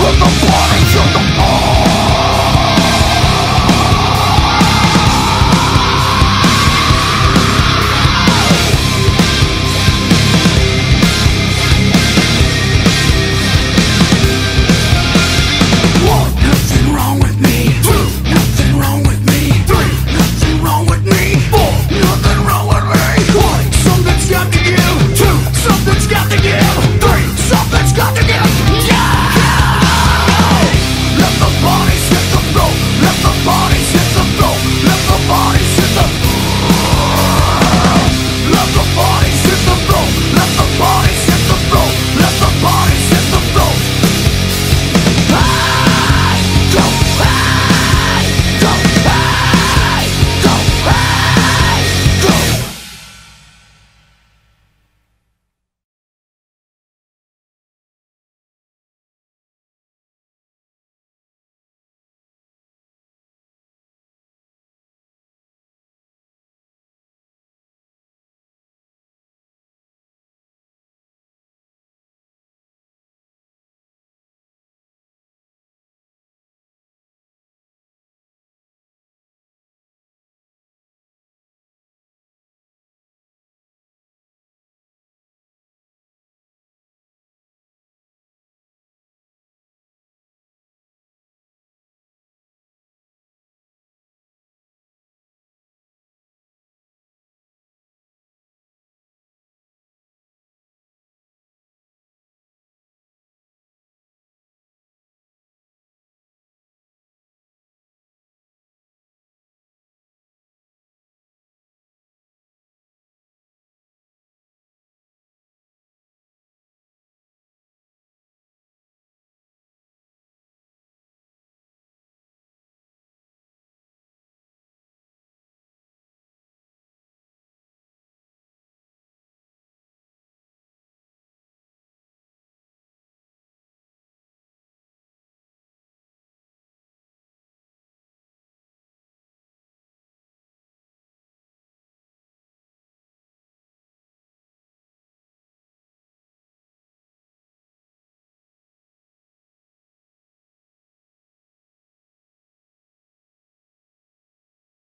with the bodies of the all.